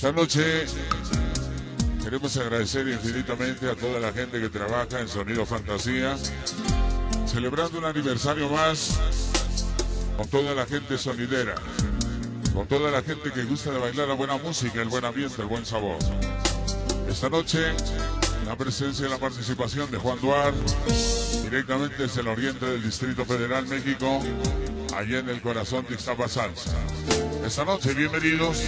Esta noche queremos agradecer infinitamente a toda la gente que trabaja en Sonido Fantasía, celebrando un aniversario más con toda la gente sonidera, con toda la gente que gusta de bailar la buena música, el buen ambiente, el buen sabor. Esta noche, la presencia y la participación de Juan Duarte, directamente desde el oriente del Distrito Federal México, allá en el corazón de Ixtapa Salsa. Esta noche, bienvenidos.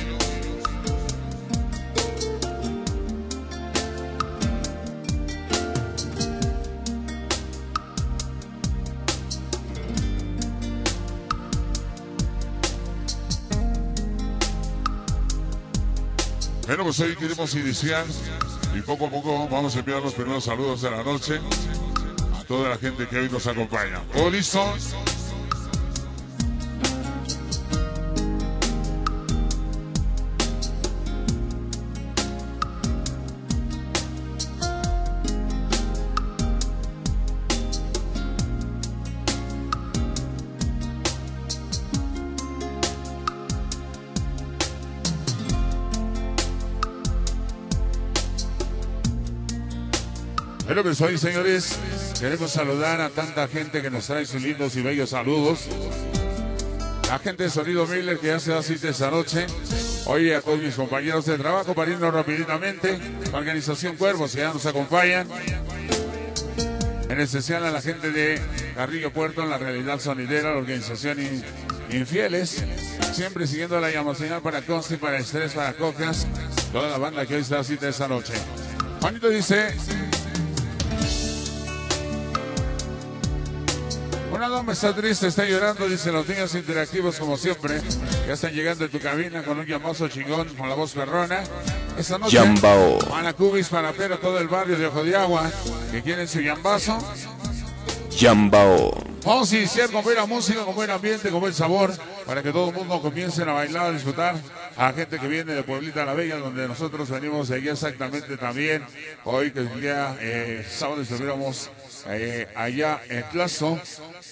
Hoy queremos iniciar y poco a poco vamos a enviar los primeros saludos de la noche a toda la gente que hoy nos acompaña. ¿Todo listo? Bueno, pues hoy, señores, queremos saludar a tanta gente que nos trae sus lindos y bellos saludos. La gente de Sonido Miller que ya se cita esta noche. Hoy a todos mis compañeros de trabajo para irnos rapidamente. Organización Cuervos que ya nos acompañan. En especial a la gente de Carrillo Puerto, en la realidad sonidera, la organización In- Infieles. Siempre siguiendo la llamada señal para Consti, para Estrés, para Cocas. Toda la banda que hoy está cita esta noche. Juanito dice, Está triste, está llorando, dice los niños interactivos como siempre. Ya están llegando en tu cabina con un llamazo chingón, con la voz perrona. Esta noche, Yambao. para Cubis, para Pero, todo el barrio de Ojo de Agua, que quieren su yambazo. Yambao. Vamos a iniciar con buena música, con buen ambiente, con buen sabor, para que todo el mundo comience a bailar, a disfrutar. A gente que viene de Pueblita la Bella, donde nosotros venimos de allí exactamente también. Hoy que el día eh, sábado estuviéramos eh, allá en Plazo.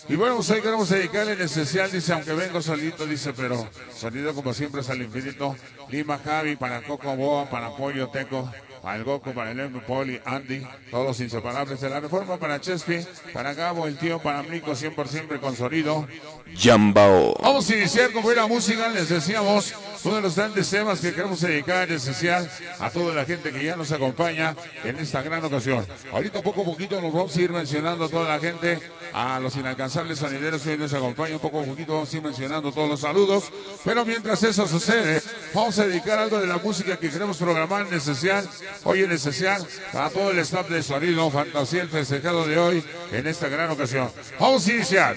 Y bueno, pues hoy queremos dedicarle en especial, dice, aunque vengo solito, dice, pero sonido como siempre es al infinito. Lima, Javi, para Coco Boa, para Pollo Teco, el Goku, para el Emo, Poli, Andy, todos inseparables de la reforma, para Chespi, para Gabo, el tío, para Mico, siempre, siempre con sonido. Yambao. Vamos a iniciar con buena música, les decíamos, uno de los grandes temas que queremos dedicar en especial a toda la gente que ya nos acompaña en esta gran ocasión. Ahorita poco a poquito nos vamos a ir mencionando a toda la gente, a los inalcanzables sonideros que hoy nos acompañan, poco a poquito vamos a ir mencionando todos los saludos, pero mientras eso sucede, vamos a dedicar algo de la música que queremos programar en especial, hoy en especial, a todo el staff de Sonido Fantasía, el festejado de hoy en esta gran ocasión. Vamos a iniciar.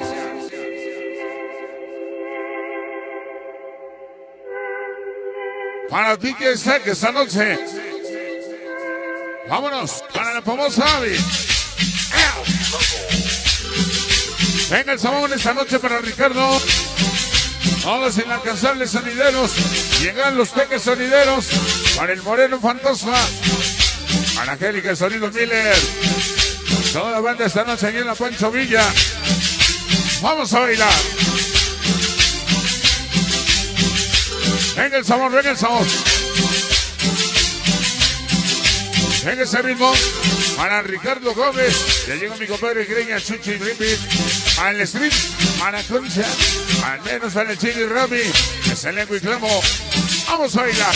Para ti que está que esta noche. Vámonos para la famosa Avi. Venga el sabón esta noche para Ricardo. Todos los inalcanzables sonideros. Llegan los peques sonideros. Para el moreno fantasma. Para Angélica sonido Miller. Toda la banda esta noche aquí en la Pancho Villa. Vamos a bailar. Venga el sabor, venga el sabor. Venga ese ritmo para Ricardo Gómez. Ya llegó mi compadre Greña, Chuchi Blimpi. Al street, para Concha. Al menos el Chili Rami. Es el lengua y clamo. Vamos a bailar.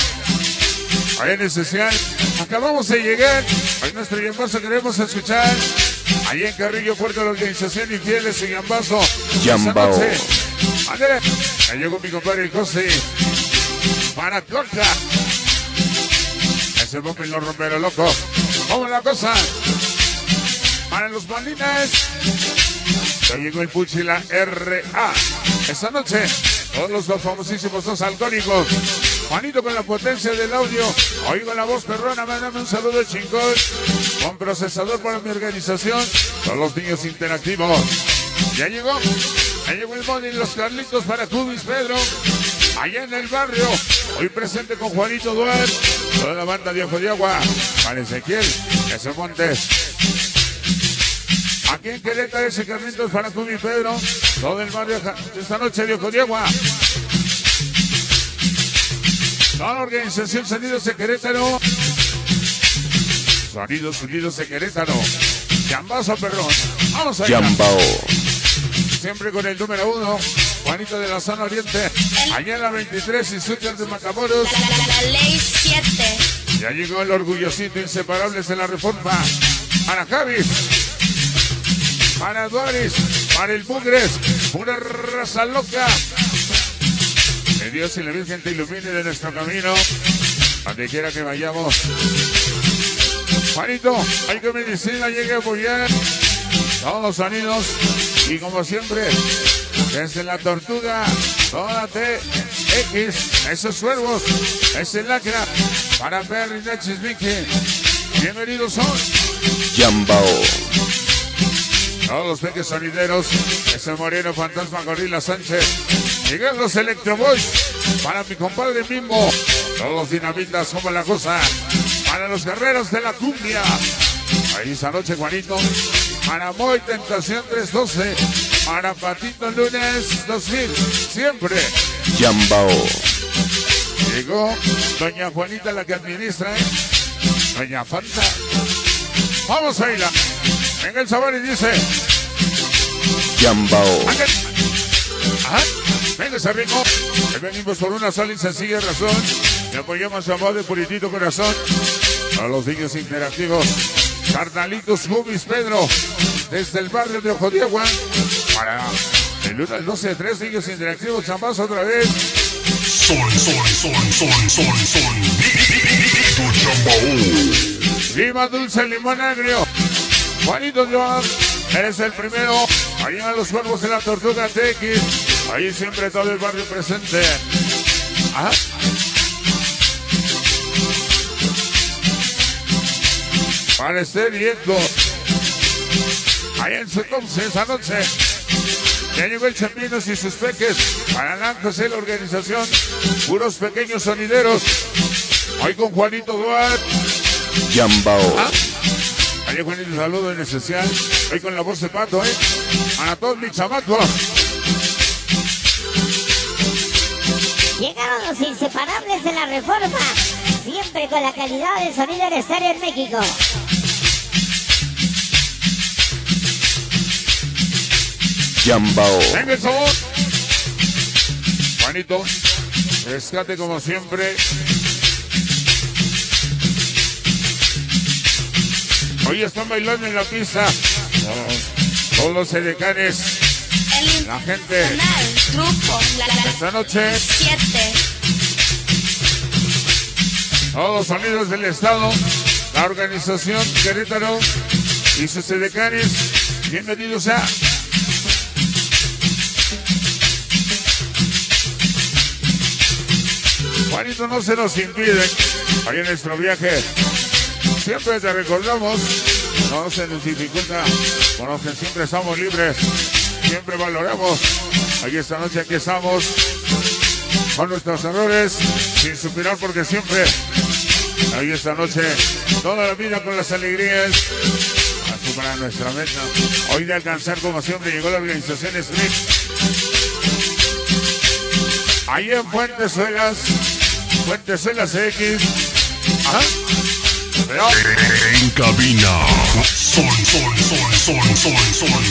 Hoy en especial, acabamos de llegar. Hoy nuestro yambazo queremos escuchar. Allí en Carrillo Puerto, la organización Infieles y Yambazo. Yambao. Ándale. Ya llegó mi compadre José. Para Coca. Ese bombe lo rompero loco. ¿Cómo la cosa? Para los balines. Llegó el Puchi la RA. Esta noche, todos los dos famosísimos dos alcohólicos. Juanito con la potencia del audio. Oigo la voz perrona, mándame un saludo chingón. Con procesador para mi organización. Todos los niños interactivos. Ya llegó. Ya llegó el Boni y los Carlitos para Cubis Pedro. Allá en el barrio. Hoy presente con Juanito Duarte. Toda la banda de Ojo de Agua. Para Ezequiel. Ese Montes. Aquí en Querétaro, ese Carlitos para Cubis Pedro. Todo el barrio esta noche de Ojo de Agua. Toda la organización Sonidos de Querétaro. Sonidos Unidos de Querétaro. Yambazo Perrón. Vamos allá. Yambao. Siempre con el número uno. Juanito de la zona oriente. Allá en la 23 y Suchas de Macamoros. La, la, la, la ley 7. Ya llegó el orgullosito inseparables en la reforma. Para Javis. Para Duaris. Para el Bugres. Pura raza loca. Que Dios y la Virgen te ilumine de nuestro camino. Donde quiera que vayamos. Juanito, hay que medicina llegue a apoyar todos los sonidos. Y como siempre, desde la tortuga, toda TX, esos cuervos, ese lacra, para Perry Nachis. Bienvenidos son Yambao. Todos los peques sonideros, ese moreno fantasma Gorila Sánchez. Llegan los Electro Boys, para mi compadre Mimbo. Todos los dinamitas, como la cosa. Para los guerreros de la cumbia. Ahí esa noche, Juanito. Para Moy Tentación 312. Para Patito Lunes 2000. Siempre Yambao. llegó Doña Juanita, la que administra. ¿eh? Doña Fanta. Vamos a irla. Venga el sabor y dice. Yambao. Venga. Ajá. Venga ese ritmo. Que venimos por una sola y sencilla razón. Le apoyamos a amor de puritito corazón. A los niños interactivos. Carnalitos Gubis Pedro. Desde el barrio de Ojo de Agua. Para el 1 al 12 de 3 niños interactivos. Chambas otra vez. Son, son, son, son, son, son. Lima dulce, limón agrio. Juanito Joan, eres el primero. Ahí van los cuervos de la tortuga TX. Ahí siempre todo el barrio presente. Ajá. Para este directo. Ahí en su esa noche. Ya llegó el Champinos y sus peques. Para y la organización. Puros pequeños sonideros. Hoy con Juanito Duarte. Yambao. Ah. Ayer Juanito, saludo en especial. Hoy con la voz de pato, ¿eh? Para todos mis chamacos. Llegaron los inseparables de la reforma, siempre con la calidad del sonido de estéreo en México. Yambao. Venga el sabor. Juanito, rescate como siempre. Hoy están bailando en la pista. Todos los edecanes. La gente. Esta noche, 7. todos los sonidos del Estado, la organización Querétaro y sus edecanes. Bienvenidos a Juanito, no se nos impide ahí en nuestro viaje. Siempre te recordamos, no se nos dificulta, con los que siempre estamos libres, siempre valoramos. Aquí esta noche aquí estamos con nuestros errores, sin suspirar porque siempre, ahí esta noche, toda la vida con las alegrías, a superar nuestra meta. Hoy de alcanzar como siempre llegó la organización Street. Ahí en Fuentezuelas, Fuentezuelas X. Ajá. En cabina. Son, son, son, son, son, son.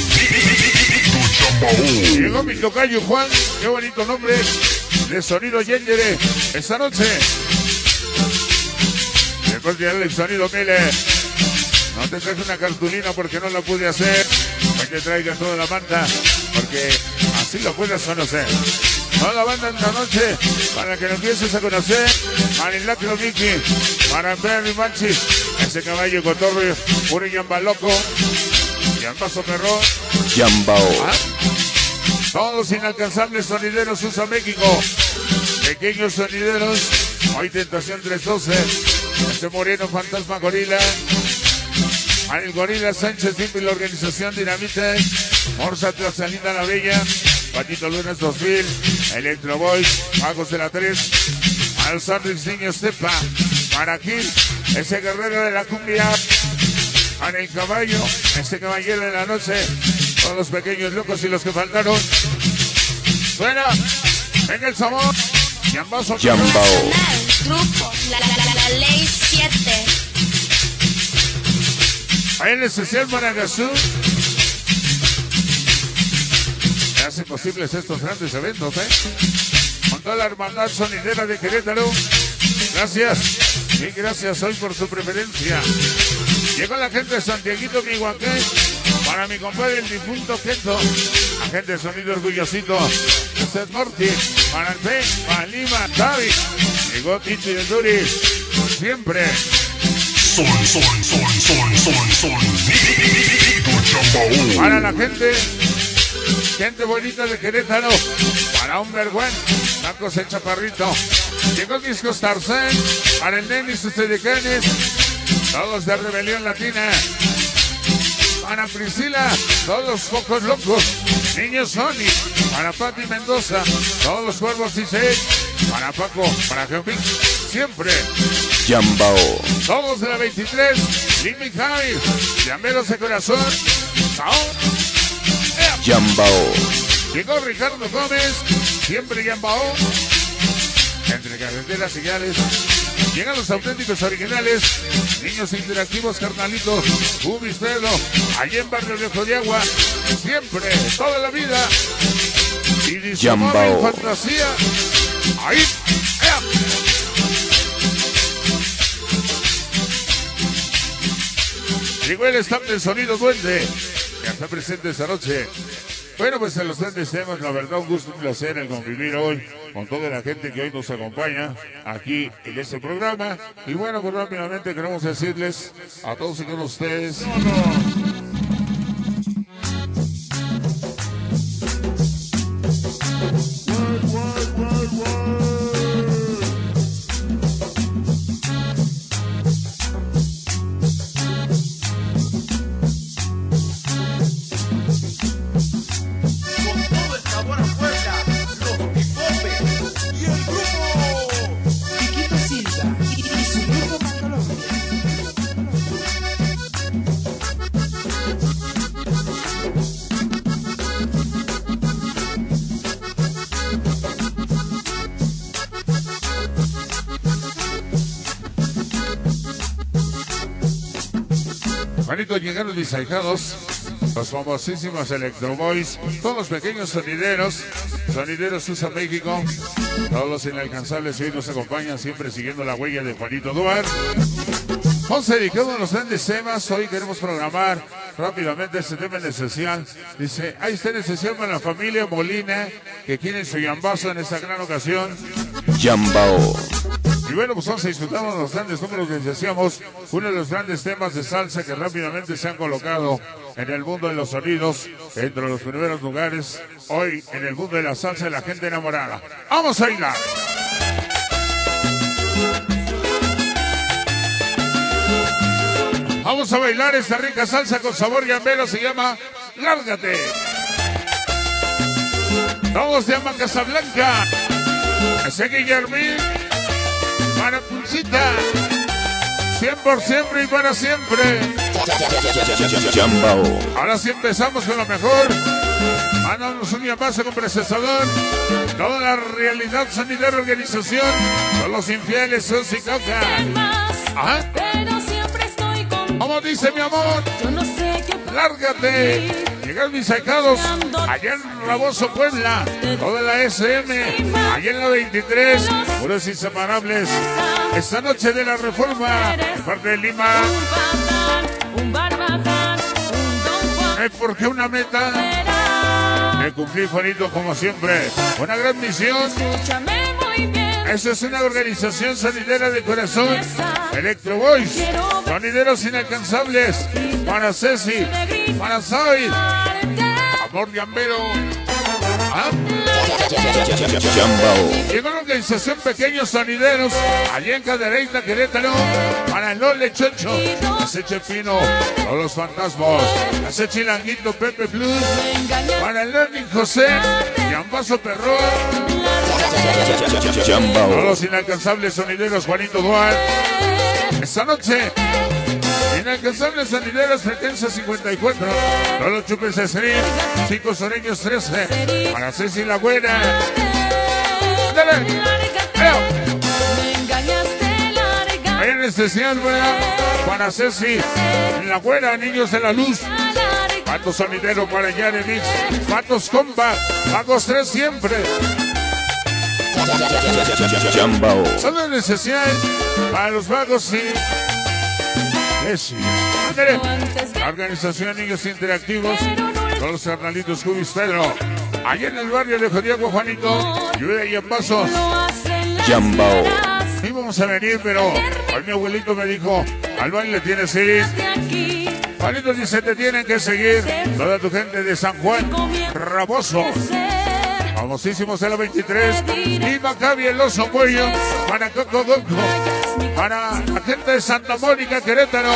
Tu Chambao. Llegó mi tocayo Juan, qué bonito nombre, de sonido Yengere, esta noche. Llegó el diario del sonido Mile. No te traes una cartulina porque no la pude hacer. Para que traiga toda la banda, porque así lo puedes conocer. Toda la banda esta noche, para que lo empieces a conocer. Para el Lacro Mickey, para Perry Manchi, ese caballo cotorro, puro yamba loco, yambazo perro. Yambao. ¿Ah? Todos inalcanzables sonideros usa México. Pequeños sonideros. Hoy Tentación 312. Este moreno fantasma gorila. Al gorila Sánchez y la organización Dinamita. Morsa Tlaxalina la Bella. Patito Lunes 2000. Electro Boys. Magos de la 3. Al Sandrix Niño Estepa. Para Gil. Ese guerrero de la cumbia. Para el caballo. Ese caballero de la noche. Todos los pequeños locos y los que faltaron. Suena. Venga el sabor. Yambazo. Yambao. Grupo La, la, la, la Ley 7. Ahí en especial para Gazú. Hace posibles estos grandes eventos, ¿eh? Con toda la hermandad sonidera de Querétaro. Gracias. Y gracias hoy por su preferencia. Llegó la gente de Santiaguito, Mihuacán. Para mi compadre el difunto Kento. Agente de sonido orgullosito. Este es Morty. Para el B. Para Lima. David. Llegó Tito y el Duri. Siempre. Son, son, son, son, son, son. Para la gente, gente bonita de Querétaro, para un vergüen, Marcos el Chaparrito. Llegó Discos Tarzán, para el Nene y sus dedicanes, todos de Rebelión Latina. Para Priscila, todos los focos locos, Niño Sony, para Pati Mendoza, todos los cuervos y seis, para Paco, para Geopic, siempre. Jambao, Todos de la 23, Jimmy Javi, Llameros de Corazón, Saúl, Ea. Jambao, Llegó Ricardo Gómez, siempre Yambao. Entre carreteras y señales. Llegan los auténticos originales. Niños interactivos, carnalitos. Ubis Pedro. Allí en Barrio Viejo de Agua. Siempre, toda la vida. Y dice fantasía. Ahí. ¡Ea! Llegó el staff del sonido duende. Está presente esta noche. Bueno, pues en los grandes temas, la verdad, un gusto, un placer el convivir hoy con toda la gente que hoy nos acompaña aquí en este programa. Y bueno, pues rápidamente queremos decirles a todos y con ustedes. Llegaron mis ahijados, los famosísimos Electro Boys, todos los pequeños sonideros, sonideros USA México, todos los inalcanzables que hoy nos acompañan, siempre siguiendo la huella de Juanito Duar. Vamos dedicado a los grandes temas, hoy queremos programar rápidamente este tema en especial. Dice, ahí está en especial para la familia Molina, que quieren su yambazo en esta gran ocasión. Jambao, Y bueno, pues vamos a disfrutar de los grandes números que decíamos, uno de los grandes temas de salsa que rápidamente se han colocado en el mundo de los sonidos, entre los primeros lugares, hoy en el mundo de la salsa de la gente enamorada. ¡Vamos a bailar! Vamos a bailar esta rica salsa con sabor llambero, se llama Lárgate. Todos se llaman Casablanca. Ese Guillermín. Para Pulsita. 100 por siempre y para siempre. Jambao, Ahora sí empezamos con lo mejor. Mándanos un llamazo con procesador. Toda la realidad sanitaria organización. Son los infieles, son y coca. Ajá. Pero siempre estoy con ¿Cómo dice mi amor? Yo no sé qué Lárgate. Llegan mis sacados allá en Raboso, Puebla. Toda la SM. Allá en la 23. Puros inseparables. Esta noche de la reforma. de parte de Lima. Es porque una meta. Me cumplí, Juanito, como siempre. Una gran misión. Esa es una organización sanitera de corazón. Electro Boys. Sonideros inalcanzables. Para Ceci. Para Zoe. Amor Gambero. ¿Ah? Llegó la organización Pequeños Sonideros, allá en Cadereyta, Querétaro, para el Lole Chocho, ese todos los fantasmas, ese Chilanguito Pepe Plus, para el Lenin José, y Ambaso Perrón, todos los inalcanzables sonideros Juanito Duarte. Esta noche, inalcanzables sonideros Frecuencia 54, todos los chupes Stream, cinco soreños 13, para Ceci la Buena. Dale. Allá en especial, ¿verdad? Para Ceci, la güera, niños de la luz. Patos sonidero para Yaremix. Patos comba. Pagos tres siempre. Jambao. Solo en especial para los vagos y. Ándale. La organización Niños Interactivos. Con los carnalitos Cubis Pedro. Allá en el barrio de Jodiago Juanito. Lluvia y en pasos. Jambao. Sí vamos a venir, pero hoy mi abuelito me dijo, al baile tienes que ir. Juanito dice, te tienen que seguir toda tu gente de San Juan, Raboso, famosísimos de la 23, y Maccabi el oso cuello, para Coco Coco, para la gente de Santa Mónica, Querétaro,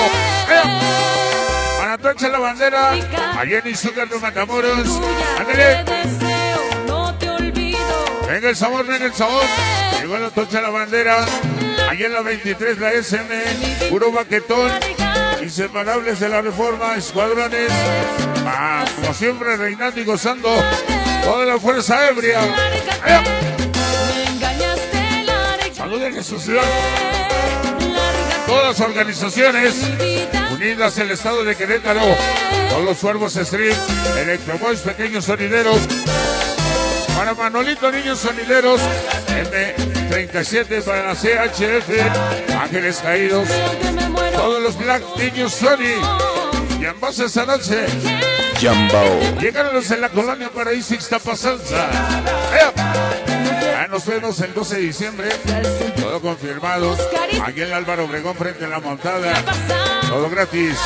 para Tocha la Bandera, allá en Izúcar de Matamoros, ándale, venga el sabor, venga el sabor, llegó la Tocha la Bandera, allá en la 23, la SM, puro baquetón, inseparables de la reforma, escuadrones, ah, como siempre reinando y gozando toda la fuerza ebria. ¡Eh! Saluden en su ciudad. Todas las organizaciones unidas el estado de Querétaro, todos los cuervos stream, electroboys, pequeños sonideros, para Manolito Niños Sonideros, M37 para la CHF, Ángeles Caídos, todos los Black Niños Sony, y en base esta noche, Jambao. llegaron los en la colonia Paraíso Ixtapasalsa. ¡Eh! Ya nos vemos el 12 de diciembre, todo confirmado, aquí en Álvaro Obregón frente a la montada, todo gratis.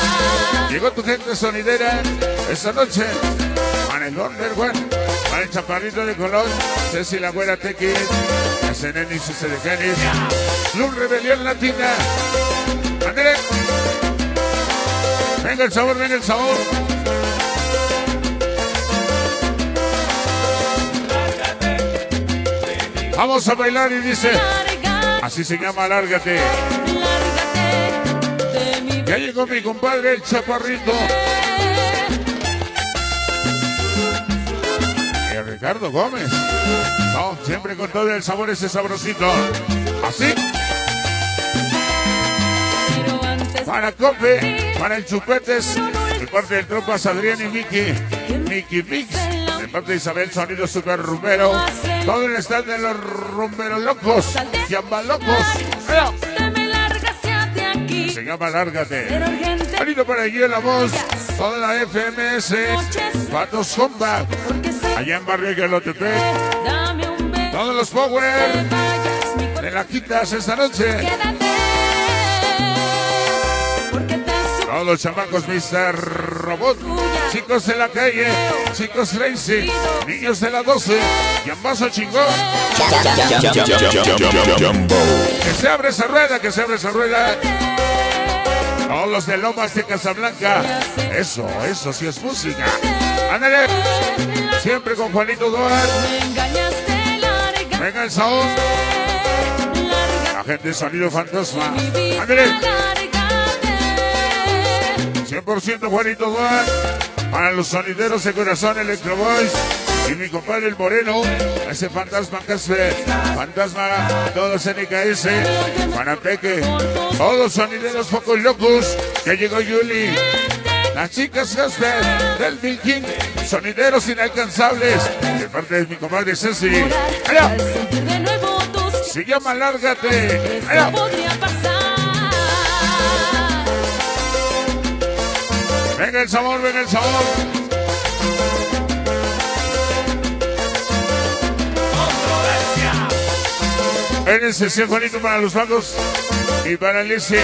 Llegó tu gente sonidera esta noche, para el Wonder One, para el Chaparrito de Colón, Ceci la Güera Tequi, SNN y sus edecanes, Club Rebelión Latina, André. Venga el sabor, venga el sabor. Vamos a bailar y dice, así se llama Lárgate. Ya llegó mi compadre el Chaparrito. Y Ricardo Gómez. No, siempre con todo el sabor ese sabrosito. Así. Para Cope, para el Chupetes, de parte de Tropas Adrián y Miki, Miki Mix, parte de Isabel Sonido Super Rumbero, todo el stand de los rumberos locos, llama locos, se llama Lárgate. Sonido para allí en la voz, toda la FMS, Patos Zomba, allá en Barrio Guelotepec, todos los Power. De la quitas esta noche. Todos los chamacos Mr. Robot, chicos de la calle, chicos Tracy, niños de la 12, Yambazo chingón, que se abre esa rueda, que se abre esa rueda. Todos los de Lomas de Casablanca, eso, eso sí es música. Ándale, siempre con Juanito Duarte, venga el sound, la gente de Sonido Fantasma, ándale. 100% Juanito Duarte, para los sonideros de corazón Electro Boys y mi compadre el Moreno, ese fantasma Casper, fantasma, todos NKS, para Peque, todos sonideros focos locos, que llegó Yuli, las chicas Casper del Viking, sonideros inalcanzables, de parte de mi compadre Ceci. ¡Allá! Se llama Lárgate. ¡Allá! Venga el sabor, venga el sabor. En ese sinfonito para los vagos y para el ese.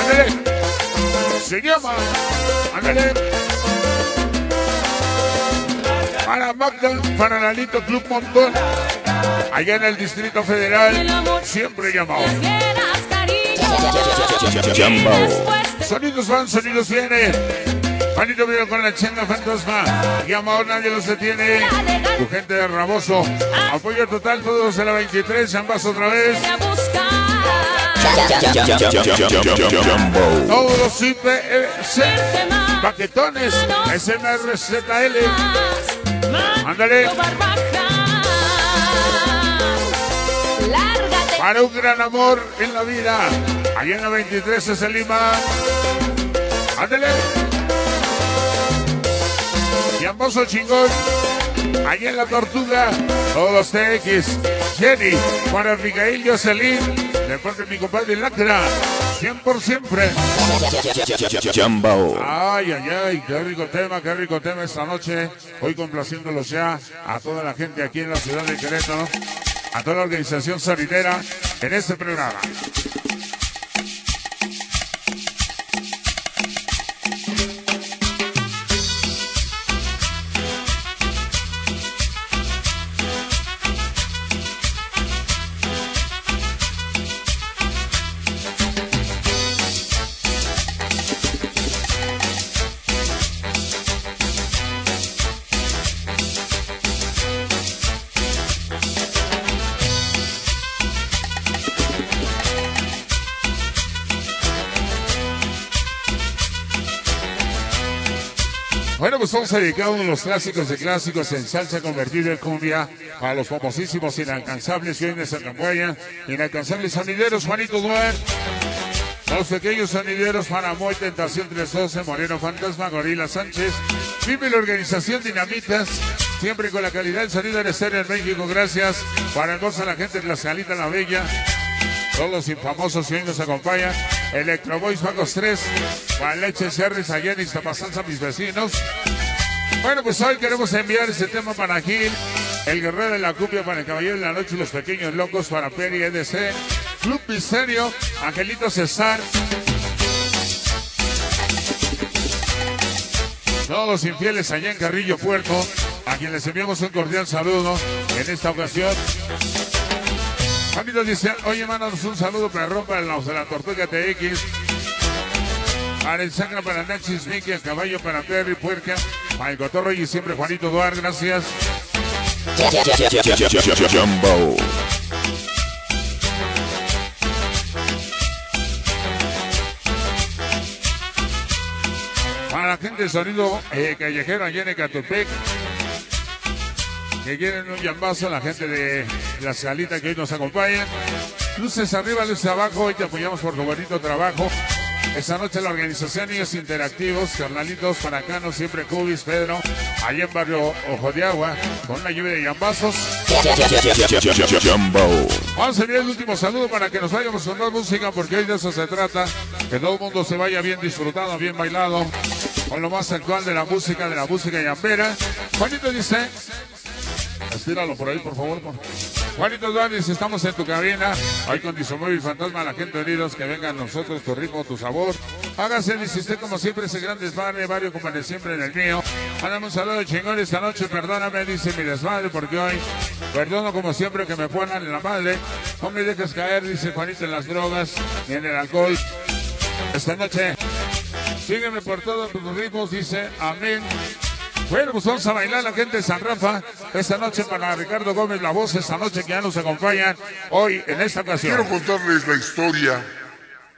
Ándale. Se llama. Ándale. Para Magda, para Lalito Club Montón. Allá en el Distrito Federal. Siempre llamado. Sonidos van, sonidos vienen. Manito viene con la chenga fantasma. Llamador nadie los detiene. Tu gente de Raboso. Apoyo total, todos de la 23. Ambas otra vez. Todos los IPS. Paquetones. SMRZL. Ándale. Para un gran amor en la vida. Allá en la 23 es el Lima. Ándele. Y Amboso chingón. Allá en la Tortuga. Todos los TX. Jenny. Para Miguel Jocelyn. De parte de mi compadre Lacra. 100 por siempre. Jambao. Ay, ay, ay, qué rico tema, qué rico tema esta noche. Hoy complaciéndolos ya a toda la gente aquí en la ciudad de Querétaro, a toda la organización salinera en este programa. Bueno, pues vamos a dedicar uno de los clásicos de clásicos en salsa convertida en cumbia para los famosísimos inalcanzables hoy nos acompañan inalcanzables sonideros Juanito Duarte. Los pequeños sonideros para Moy, Tentación 312, Moreno Fantasma, Gorila Sánchez. Vive la organización Dinamitas, siempre con la calidad del sonido del estéreo en México. Gracias. Para el gozo de la gente de la Salita La Bella. Todos los infamosos que hoy nos acompañan. Electro Boys Pacos 3. Para Leche Cerris, allá en Iztapasanza, mis vecinos. Bueno, pues hoy queremos enviar este tema para Gil, el guerrero de la cumbia para el caballero de la noche y los pequeños locos para Peri EDC, Club Misterio, Angelito César. Todos los infieles allá en Carrillo Puerto, a quien les enviamos un cordial saludo en esta ocasión. Juanito dice, oye, mándanos un saludo para rompa de la Tortuga TX. Para el Sangra, para Nachis, Mickey, el caballo para Perry, Puerca, para el Cotorro y siempre Juanito Duarte, gracias. Jambao. Para la gente de sonido eh, callejero allá en Ecatepec, que quieren un llambazo a la gente de la salita que hoy nos acompaña. Luces arriba, luces abajo, hoy te apoyamos por tu bonito trabajo. Esta noche la organización Niños Interactivos, carnalitos paracanos, siempre Cubis, Pedro, allá en barrio Ojo de Agua, con una lluvia de llambazos. Vamos a enviar el último saludo para que nos vayamos con más música, porque hoy de eso se trata. Que todo el mundo se vaya bien disfrutado, bien bailado, con lo más actual de la música, de la música llambera. Juanito dice, estíralo por ahí, por favor. por- Juanito estamos en tu cabina. Hoy con Disomóvil Fantasma, la gente unidos, que vengan nosotros, tu ritmo, tu sabor. Hágase, dice usted, como siempre, ese gran desmadre, varios como de siempre en el mío. Mándame un saludo chingón esta noche, perdóname, dice mi desmadre, porque hoy perdono como siempre que me ponen en la madre. No me dejes caer, dice Juanito, en las drogas ni en el alcohol. Esta noche, sígueme por todos tus ritmos, dice amén. Bueno, pues vamos a bailar la gente de San Rafa esta noche para Ricardo Gómez, la voz esta noche que ya nos acompañan hoy en esta Quiero ocasión. contarles la historia,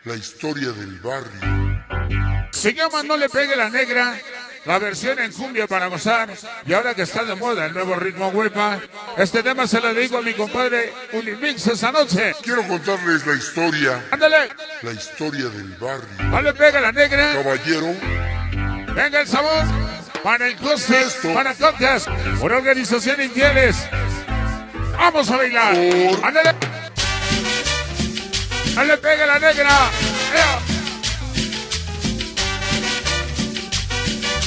la historia del barrio. Se llama No le pegue la negra, la versión en cumbia para gozar. Y ahora que está de moda el nuevo ritmo huepa, este tema se lo dedico a mi compadre Unimix esta noche. Quiero contarles la historia, Ándale, la historia del barrio. no le pegue la negra, Caballero, venga el sabor para el closet, para Cocas, una organización infieles. Vamos a bailar. Por- Ándale. No le pegue la negra.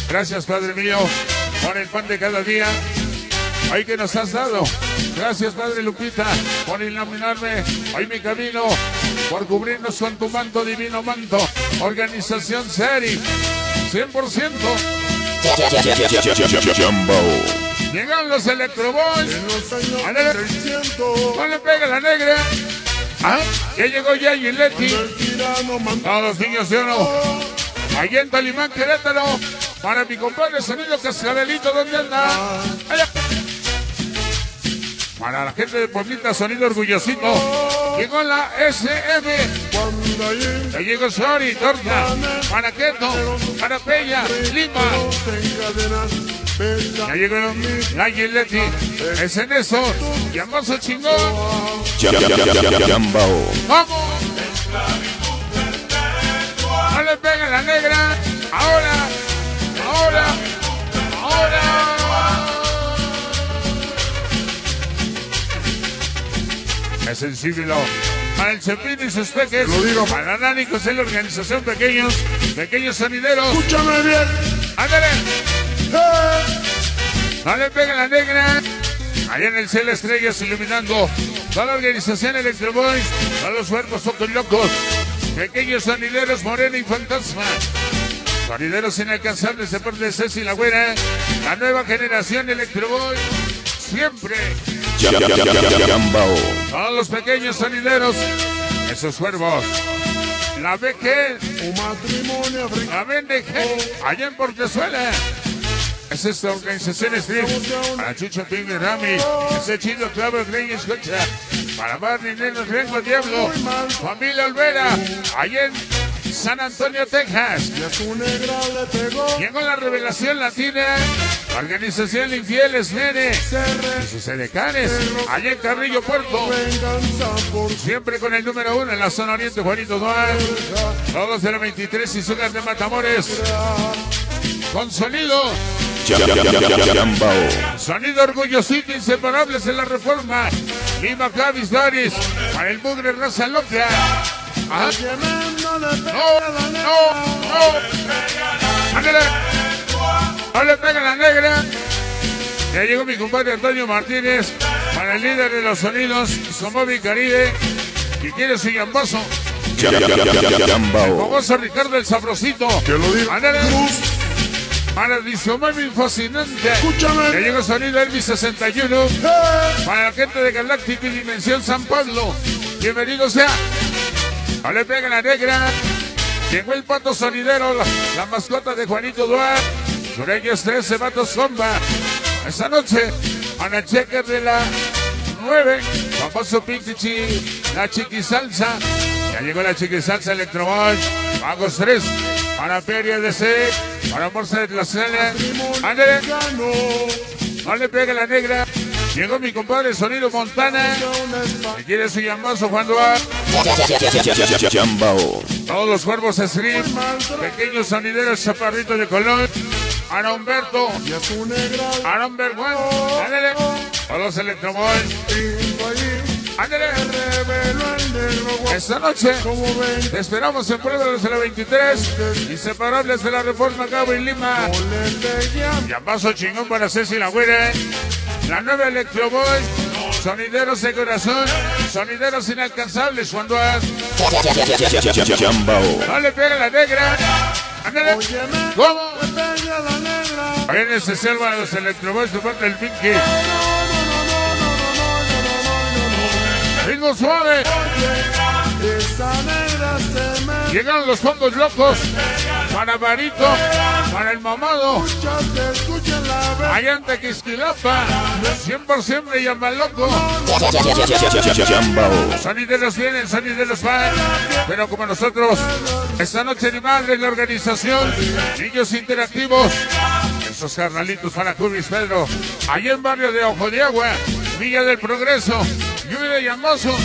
Gracias, Padre mío, por el pan de cada día. Ay, que nos has dado. Gracias, Padre Lupita, por iluminarme hoy mi camino, por cubrirnos con tu manto, divino manto. Organización Seri, 100%. Llegaron los Electroboys. No le pega la negra. Ah, ya llegó ya Giletti. Todos los niños de oro. Allá en Talimán, Querétaro. Para mi compadre Sonido Cascabelito, ¿dónde anda? Para la gente de Pueblita, Sonido Orgullosito. Llegó la SM. Ya llegó Sori, Torta. Para Peña. Lima. Ya llegó la Giletti. Es en eso. Llamoso chingón. Jambao. ¡Vamos! le pega la negra. Ahora, ahora, ahora. Es sensible para el Chepín y sus peques, Lo digo. para Nánicos en la organización Pequeños, Pequeños Sonideros. Escúchame bien. ¡Ándale! No le pega la negra. Allá en el cielo estrellas iluminando. Toda la organización Electro Boys. Todos los cuerpos son locos. Pequeños sonideros, Morena y Fantasma. Sonideros inalcanzables de parte de Ceci La Güera. La nueva generación Electro Boys. Siempre. Todos los pequeños sonideros. Esos cuervos. La BG. Un matrimonio La BNG. Allá en Portezuela. Es esta organización Stream. Para Chucho Ping y Rami. Ese chido clavo Grey Escucha. Para Barney Neno Rengo Diablo. Familia Olvera. Allá en San Antonio, Texas. Llegó la revelación latina. Organización Infieles Nene. Y sus edecanes. Allá en Carrillo Puerto. Siempre con el número uno en la zona oriente, Juanito Dual. Todos de la 23 y Zucas de Matamores. Con sonido, sonido orgullosito, inseparables en la reforma. Lima Clavis Doris, para el mugre raza loca. Ajá. No le pega No, la no, negra. Ándale. No le pega la negra. Ya llegó mi compadre Antonio Martínez para el líder de los sonidos, Somovi Caribe, que quiere su. Jambao. Famoso Ricardo el Sabrosito. Que lo diga. Para Disomami Fascinante. Escúchame. Ya llegó sonido Elvis 61. Eh. Para la gente de Galactic y Dimensión San Pablo. Bienvenido sea. No le pega la negra. Llegó el pato sonidero, la, la mascota de Juanito Duarte. Sureños 13, Vato Zomba. Esta noche, Ana Checker de la 9. Famoso Pinkichi, la Chiqui Salsa. Ya llegó la Chiqui Salsa Electrobol. Magos 3. Para Feria DC. Para Morsa de Tlaxcala. Ándale. No le pega la negra. Llegó mi compadre Sonido Montana. Quiere su Juan Duarte. Jambao. Todos los cuervos stream, pequeños sonideros chaparritos de Colón, Ana Humberto, Ana Humberto, ándale, todos los Electroboys, ándale, Esta noche te esperamos en Puebla de la 23, inseparables de la Reforma Cabo y Lima, pegué. llamazo chingón para Ceci la Güera, la nueva Electroboy, sonideros de corazón, sonideros inalcanzables cuando has, Jambao. no le pega la negra, ándale, ¿cómo? en ese selva de los electroboys de parte del Pinky. Suave. Llegaron los fondos locos. Para Barito. Para el mamado. Allá en Tequisquilapa. 100% me llama loco. Sonideros vienen, sonideros van. Pero como nosotros, esta noche ni madre en la organización. Niños interactivos. Esos carnalitos para Cubis Pedro. Allá en barrio de Ojo de Agua. Villa del Progreso. De Llamoso.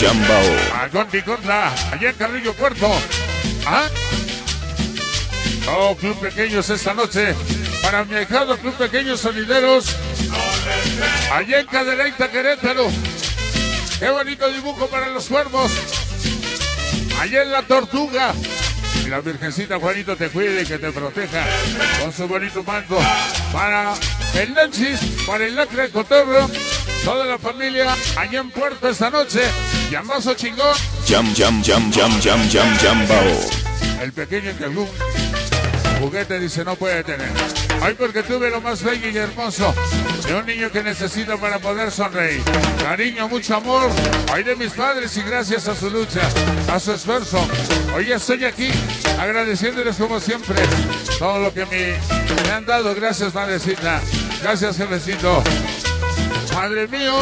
Jambao. A Conti Contra, allá en Carrillo Puerto. ¿Ah? Oh, Club Pequeños esta noche. Para mi ahijado Club Pequeños Sonideros. Allá en Cadereyta, Querétaro. Qué bonito dibujo para los cuervos. Allá en La Tortuga. Y la Virgencita Juanito te cuide y que te proteja con su bonito manto. Para el Nanchis, para el Lacre Cotorro. Toda la familia allá en Puerto esta noche. Llamazo chingón. Jam, jam, jam, jam, jam, jam, jambao. El pequeño que Blue juguete dice no puede tener. Ay, porque tuve lo más bello y hermoso de un niño que necesita para poder sonreír. Cariño, mucho amor. Ay, de mis padres y gracias a su lucha, a su esfuerzo. Hoy ya estoy aquí agradeciéndoles como siempre todo lo que me, me han dado. Gracias, madrecita. Gracias, jefecito. Padre mío,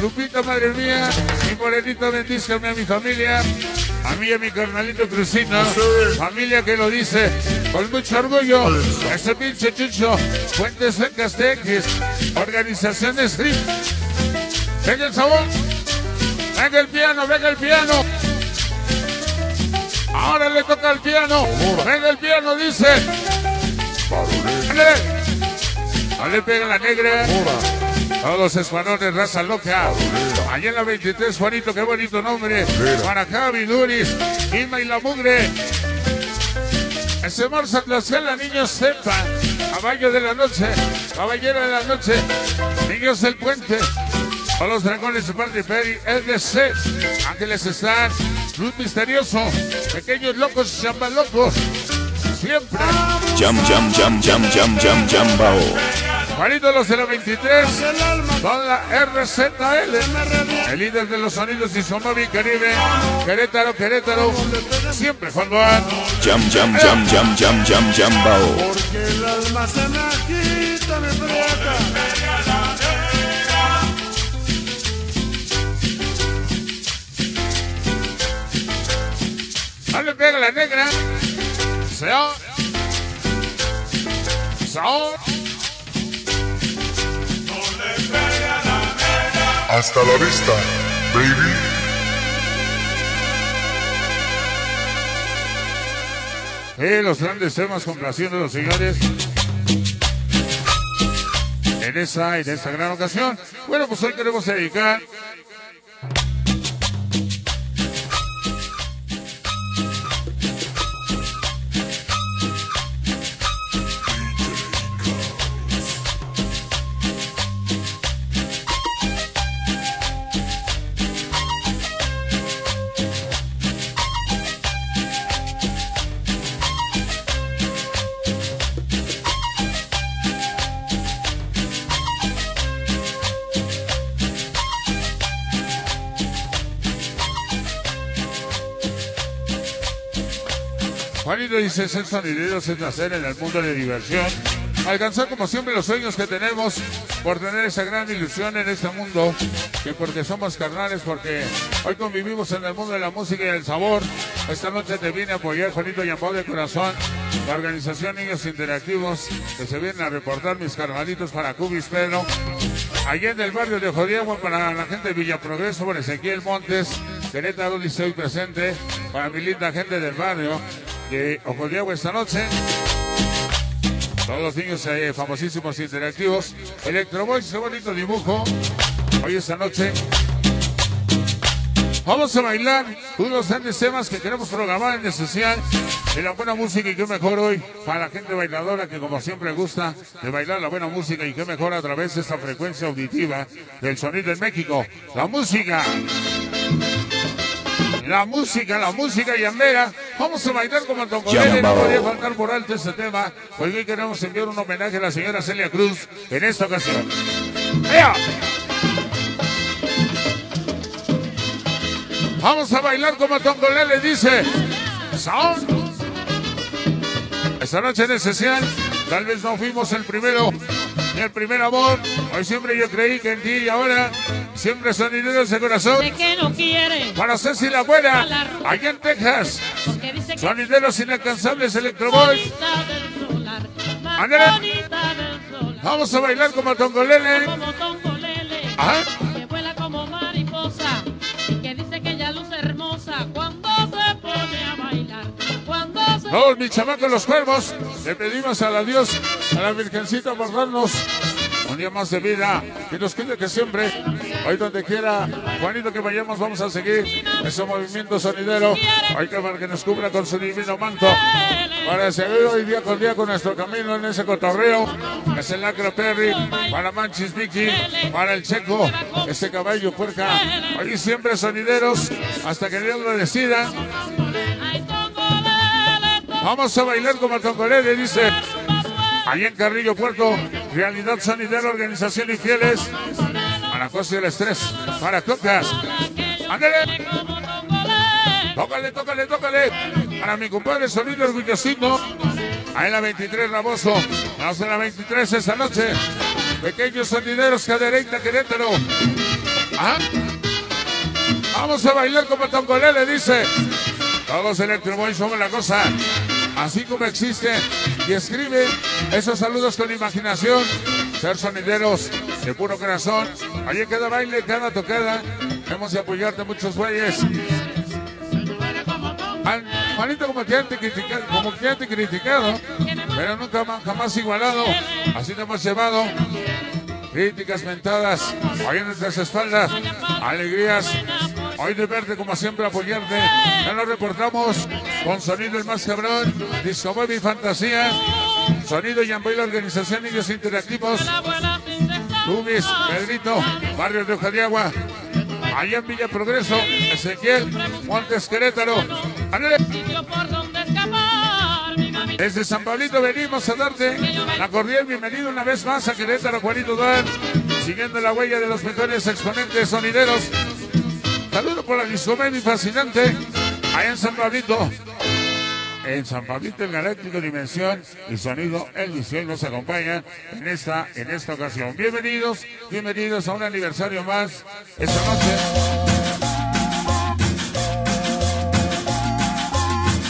Lupita, madre mía, mi morenito, bendícame a mi familia, a mí y a mi carnalito Crucino, familia que lo dice con mucho orgullo, ese pinche chucho, Fuentes Secas TX, Organización Strip. Venga el sabor, venga el piano, venga el piano. Ahora le toca el piano. Venga el piano, dice. Varonil. ¡Ándale! No le pega la negra. Todos los escuadrones, raza loca. Allá en la 23, Juanito, qué bonito nombre. Para Javi, Duris, Inma y la Mugre. Ese Marza Tlaxcala, niños sepa. Caballo de la noche, caballero de la noche. Niños del puente. A los dragones de Party Perry, LDC. Ángeles están. Luz misterioso. Pequeños locos, locos. Siempre. Jam jam jam jam jam jam jambao. Juanito los de la 23 con la RZL, el líder de los sonidos y Somavi Caribe, Querétaro, Querétaro, siempre Juan Juan. Jam jam jam jam jam jam jambao. Porque el alma se me agita, me friaca. No le pega la negra. Señor. Señor. Hasta la vista, baby. Eh, los grandes temas complaciendo a los señores. En esa, en esta gran ocasión. Bueno, pues hoy queremos dedicar dice, ser sonideros es nacer en el mundo de diversión. Alcanzar como siempre los sueños que tenemos por tener esa gran ilusión en este mundo, que porque somos carnales, porque hoy convivimos en el mundo de la música y el sabor. Esta noche te vine a apoyar, Juanito Yambao de corazón, la organización Niños Interactivos, que se vienen a reportar mis carnalitos para Cubis Pedro. Allá en el barrio de Jodiagua para la gente de Villa Progreso, por Ezequiel Montes, Querétaro dice hoy presente, para mi linda gente del barrio de Ojodiagua esta noche. Todos los niños eh, famosísimos e interactivos. Electroboy, ese bonito dibujo. Hoy esta noche. Vamos a bailar unos grandes temas que queremos programar en especial de la buena música y qué mejor hoy para la gente bailadora que como siempre gusta de bailar la buena música y qué mejor a través de esta frecuencia auditiva del sonido en México. La música. La música, la música llambera. Vamos a bailar como el Cornelio, No podía faltar por alto este tema. Porque hoy queremos enviar un homenaje a la señora Celia Cruz en esta ocasión. ¡Ea! Vamos a bailar como Tongolele dice. Sound. Esta noche en especial, tal vez no fuimos el primero ni el primer amor. Hoy siempre yo creí que en ti y ahora siempre sonideros de corazón. De que no quiere. Para Ceci la buena, allá en Texas. Sonideros inalcanzables Electroboy. bonita del solar. Más Ándale. bonita del solar. Vamos a bailar como Tongolele. Como Tongolele. Ajá. Que vuela como mariposa. Que dice que ella luce hermosa. Cuando se pone a bailar. Cuando se Todos mis chamacos los cuervos, le pedimos a la Dios, a la Virgencita por darnos un día más de vida, que nos quede que siempre, hoy donde quiera, Juanito que vayamos, vamos a seguir ese movimiento sonidero, hay que ver que nos cubra con su divino manto, para seguir hoy día con día con nuestro camino en ese cotorreo, es el Lacra Perry, para Manchis Vicky, para el Checo, ese caballo puerca, hoy siempre sonideros, hasta que Dios lo decida, Vamos a bailar como el Tongolele, dice. Allá en Carrillo Puerto, Realidad Sonidera, Organización y Fieles. Para Costa del Estrés, para Cocas. ¡Ándale! Tócale, tócale, tócale. Para mi compadre Sonido Orgullosito. Ahí en la 23 Raboso. Vamos a la 23 esta noche. Pequeños sonideros Cadereyta Querétaro. ¿Ah? Vamos a bailar como el Tongolele, dice. Todos Electroboy somos la cosa. Así como existe y escribe esos saludos con imaginación. Ser sonideros de puro corazón. Allí cada baile, cada tocada. Hemos de apoyarte muchos güeyes. An- Juanito como que antes criticado, como que antes criticado, pero nunca jamás igualado. Así nos hemos llevado críticas mentadas, hoy en nuestras espaldas, alegrías. Hoy de verte como siempre apoyarte. Ya nos reportamos con sonido el más cabrón, Disco Boy y Fantasía, sonido y la organización Niños Interactivos, Tubis, Pedrito, Barrio de Hoja de Agua, allá en Villa Progreso, Ezequiel, Montes Querétaro. Desde San Pablito venimos a darte la cordial bienvenida una vez más a Querétaro, Juanito Dan, siguiendo la huella de los mejores exponentes sonideros. Saludo por la discomedia fascinante, allá en San Pablito. En San Pablito, el Galáctico Dimensión y Sonido El nos acompañan en esta, en esta ocasión. Bienvenidos, bienvenidos a un aniversario más esta noche.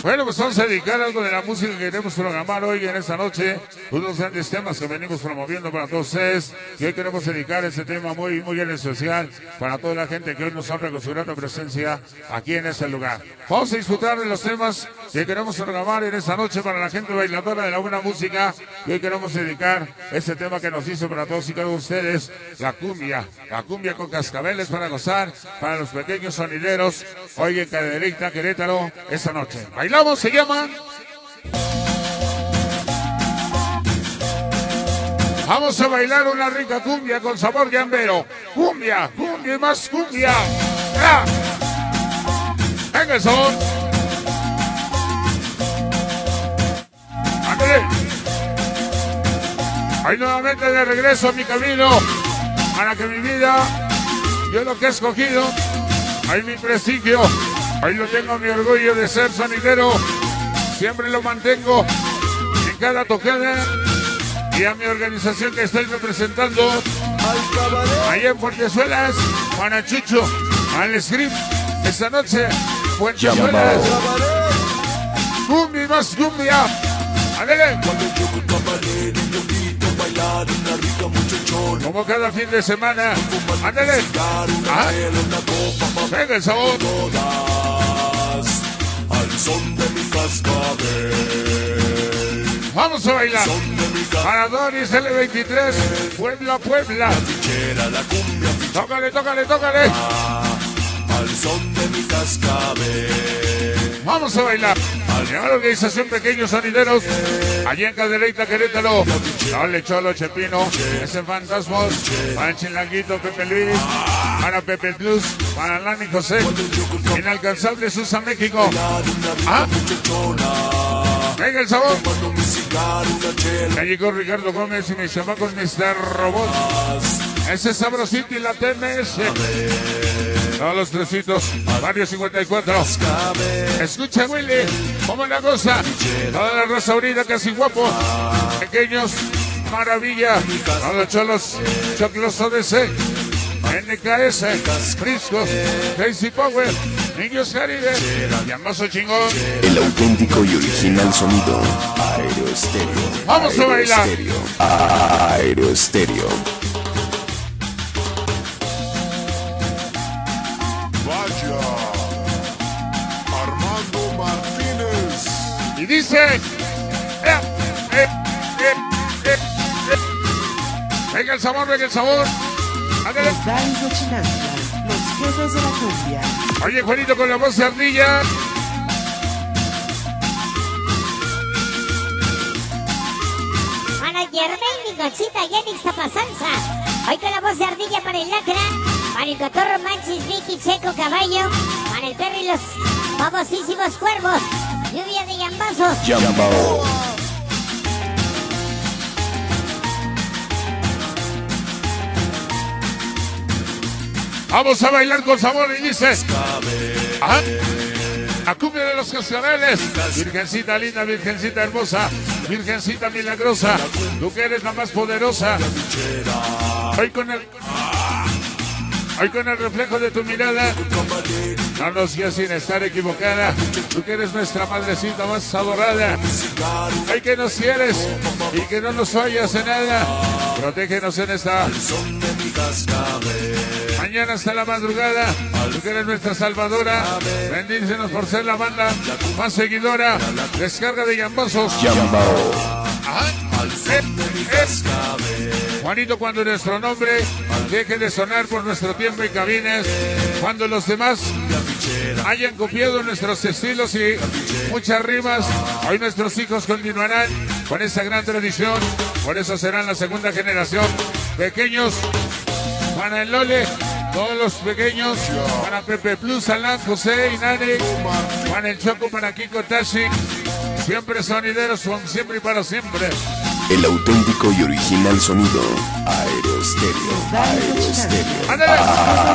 Bueno, pues vamos a dedicar algo de la música que queremos programar hoy en esta noche. Unos grandes temas que venimos promoviendo para todos ustedes. Y hoy queremos dedicar este tema muy, muy en especial para toda la gente que hoy nos su gran presencia aquí en este lugar. Vamos a disfrutar de los temas que queremos programar en esta noche para la gente bailadora de la buena música. Y hoy queremos dedicar este tema que nos hizo para todos y cada uno de ustedes, la cumbia. La cumbia con cascabeles para gozar, para los pequeños sonideros. Hoy en Cadereyta, Querétaro, esta noche. Bailamos, se llama. Vamos a bailar una rica cumbia con sabor llambero. Cumbia, cumbia y más cumbia. ¡Ah! Venga. Ándale. Ahí nuevamente de regreso a mi camino para que mi vida, yo lo que he escogido, ahí mi prestigio, ahí lo tengo mi orgullo de ser sonidero, siempre lo mantengo en cada tocada y a mi organización que estoy representando, ahí en Fuertezuelas, Manachucho, al script, esta noche, Fuertezuelas, cumbia más cumbia, ¡Ándale! Como cada fin de semana. Ándale. Ah. Venga el sabor. Son de mi cascabel. Vamos a bailar. Para Doris L23. Puebla, Puebla. Fichera la cumbia, Tócale, tócale, tócale. al son de mi cascabel. Vamos a bailar. La organización Pequeños Sonideros. Allí en Cadereyta, Querétaro. Dale, Cholo, Chepino. Ese Fantasmos. Para Chilanguito, Pepe Luis. Para Pepe Plus. Para Lani José. Inalcanzable Susa México. Ah. Venga el sabor. Ya llegó Ricardo Gómez y mis chamacos Mr. Robot. Ese es Sabrosito y la TMS. Todos los tresitos. Barrio 54. Escucha, Willy. ¿Cómo la cosa? Toda la raza unida, casi guapo. Pequeños. Maravilla. Todos los cholos. Choclos ODC. NKS. Friscos. Crazy Power. Niños Caribe. Llamazo chingón. El auténtico y original sonido. Aeroestéreo. Vamos a bailar. Aeroestéreo. Vaya. Armando Martínez. Y dice. eh, eh, eh. Venga el sabor, venga el sabor. Ándale. Los Daris de Chinantla, los jefes de la cumbia. Oye, Juanito, con la voz de ardilla. Para Germain y Conchita Jenny Tapasanza. Hoy con la voz de ardilla para el lacra. Para el cotorro Manchis, Vicky, Checo, Caballo. Para el perro y los famosísimos cuervos. Lluvia de llambazos. Jambao. Vamos a bailar con sabor y dice. La cumbia de los cascabeles. Virgencita linda, virgencita hermosa, virgencita milagrosa. Tú que eres la más poderosa. Hoy con el. Hoy con el reflejo de tu mirada, no nos guías sin estar equivocada. Tú que eres nuestra madrecita más adorada. Hoy que nos quieres y que no nos fallas en nada. Protégenos en esta mañana hasta la madrugada. Tú que eres nuestra salvadora. Bendícenos por ser la banda más seguidora. Descarga de. Ajá. Eh, eh. Juanito, cuando nuestro nombre deje de sonar por nuestro tiempo y cabines, cuando los demás hayan copiado nuestros estilos y muchas rimas, hoy nuestros hijos continuarán con esa gran tradición, por eso serán la segunda generación. Pequeños, para el Lole, todos los pequeños, para Pepe Plus, Alan, José y Nani, para el Choco, para Kiko Tashi, siempre sonideros, son siempre y para siempre. El auténtico y original sonido. Aerostereo. Aerostereo.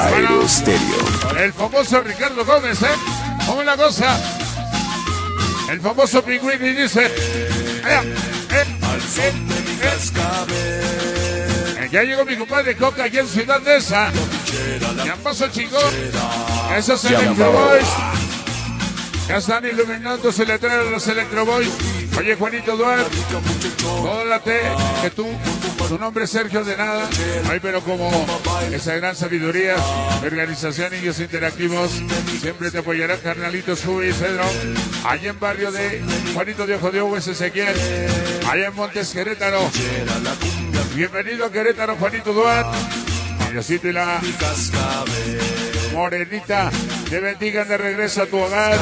Aerostereo. el famoso Ricardo Gómez, ¿eh? ¿Cómo la cosa? El famoso pingüino y dice... Ya llegó mi compadre Coca aquí en Ciudad de esa. Ya pasó chingón. Esos Llamado. Electro Boys. Ya están iluminando su letrero los Electro Boys. Oye, Juanito Duarte. Jódate que tú, tu nombre es Sergio de nada. Ay, pero como esa gran sabiduría organización Niños Interactivos, siempre te apoyará Carnalito Subi y Cedro. Allá en barrio de Juanito de Ojo de Hugo Ezequiel. Allá en Montes Querétaro. Bienvenido a Querétaro, Juanito Duarte. Diosito y la Morenita, te bendigan de regreso a tu hogar.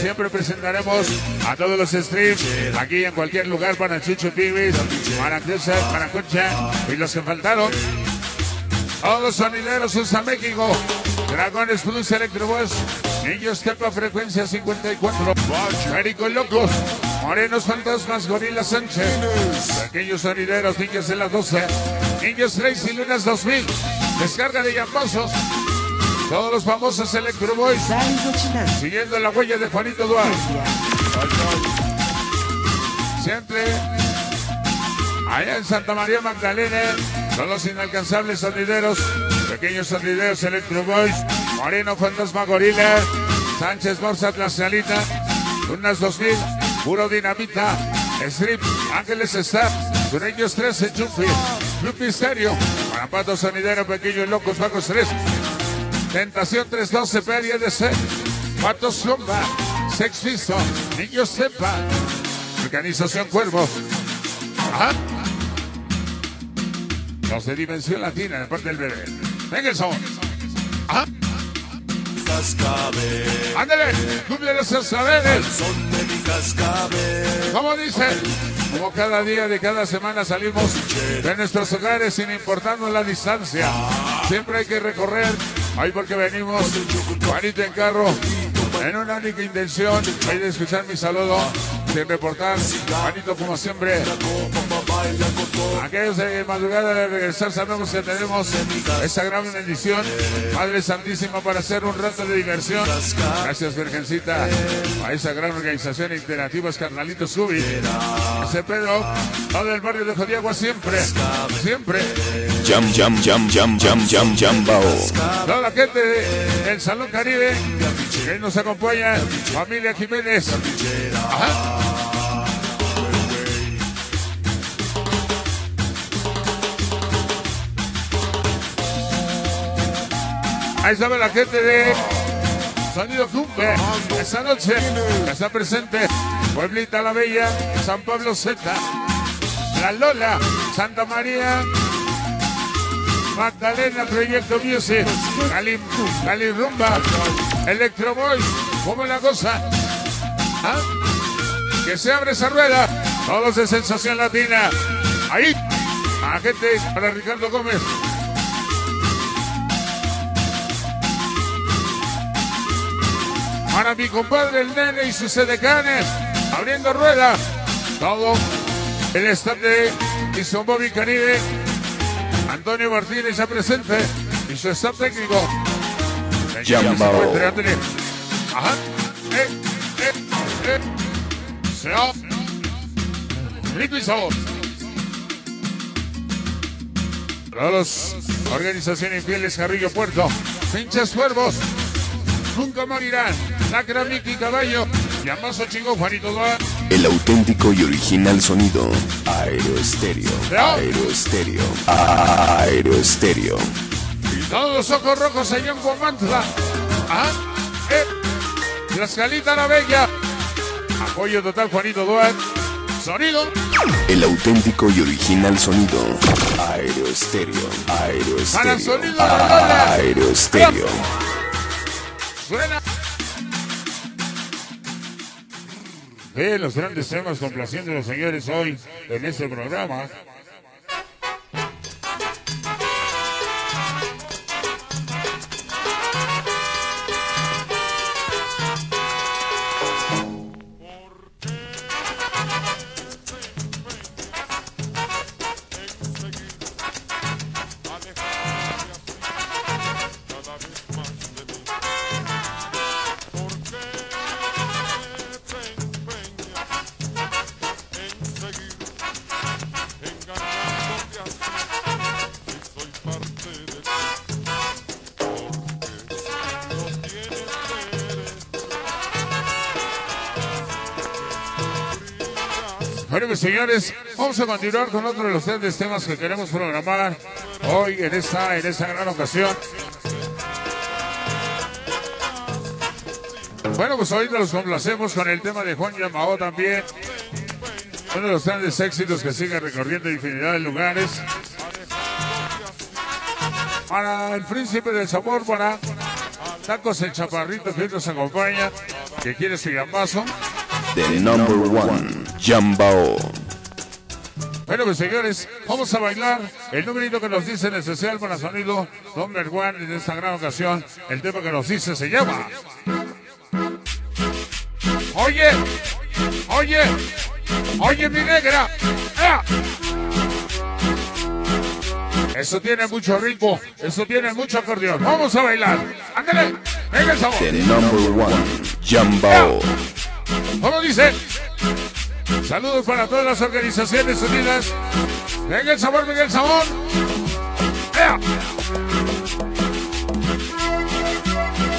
Siempre presentaremos a todos los streams aquí en cualquier lugar para Chicho TV, para César, para Concha y los que faltaron. Todos sonideros usa México. Dragones Plus Electrobus. Niños Tepa Frecuencia 54. Médicos Locos. Morenos Fantasmas Gorila Sánchez. Pequeños sonideros, niños en las 12. Niños Tracy Lunas 2000. Descarga de llamosos. Todos los famosos Electro Boys. Siguiendo la huella de Juanito Duarte. Siempre allá en Santa María Magdalena, son los inalcanzables sonideros, pequeños sonideros Electro Boys, Moreno Fantasma Gorila, Sánchez Morsa Tlaxalita, Lunas 2000, Puro Dinamita, Strip, Ángeles Star, Sureños 13, Chufi, Club Misterio, Parapato Sonidero, Pequeños Locos, Vagos 3, Tentación 312, PLDC, Patos Zumba, Sex Niños Cepa, Organización Cuervos. Ajá. Los de Dimensión Latina, de parte del bebé. Venga el son. Ajá. Ándale, cumple los saberes. ¿Cómo dice? Como cada día de cada semana salimos de nuestros hogares sin importarnos la distancia. Siempre hay que recorrer. Ahí porque venimos, Juanito en carro, en una única intención, hay de escuchar mi saludo, de reportar, Juanito como siempre. Aquellos de madrugada de regresar sabemos que tenemos esa gran bendición, Madre Santísima, para hacer un rato de diversión. Gracias, Virgencita, a esa gran organización interactiva, es Carnalito Subi. Ese Pedro, todo el barrio de Jodiagua siempre, siempre. Jam, jam, jam, jam, jam, jam, jambao. Toda la gente de- del Salón Caribe que nos acompaña, familia Jiménez. Ajá. Ahí estaba la gente de Sonido Cumbe. Esta noche está presente Pueblita la Bella, San Pablo Z, La Lola, Santa María, Magdalena, Proyecto Music, Cali, Cali Rumba, Electro Boys, ¿cómo la cosa? ¿Ah? Que se abre esa rueda, todos de sensación latina. Ahí, a gente para Ricardo Gómez. Para mi compadre el nene y sus edecanes, abriendo rueda. Todo el staff de Ison Bobby Caribe, Antonio Martínez ya presente y su staff técnico. Entre Andrés. Ajá. Eh, eh, eh. Sea. Rico y sabor. Todos Organización Infieles Carrillo Puerto. Pinches cuervos. Nunca morirán. Lacra Miki Caballo. Llamazo chingón Juanito Duarte. El auténtico y original sonido. Aeroestéreo. Aeroestéreo. Aeroestéreo. Todos los ojos rojos allá en Guamantla. Ajá. Eh. Tlaxcalita la Bella. Apoyo total Juanito Duarte. Sonido. El auténtico y original sonido. Aeroestéreo. Para Aeroestéreo. sonido de Lola. Aeroestéreo. Suena. Ve los grandes temas complaciendo a los señores hoy en este programa. Señores, vamos a continuar con otro de los grandes temas que queremos programar hoy en esta, en esta gran ocasión. Bueno, pues ahorita los complacemos con el tema de Juan Yamao también. Uno de los grandes éxitos que sigue recorriendo infinidad de lugares. Para el príncipe del sabor, para Tacos el Chaparrito que nos acompaña, que quiere su llamazo. The number one. Jambao. Bueno, pues señores, vamos a bailar el numerito que nos dice en especial para sonido Number One en esta gran ocasión. El tema que nos dice se llama. Oye, oye, oye mi negra. ¡Ea! Eso tiene mucho ritmo, eso tiene mucho acordeón. Vamos a bailar. Ándale, venga el sabor. The number one. Jambao. ¿Cómo dice? Saludos para todas las organizaciones unidas. Venga el sabor, venga el sabor.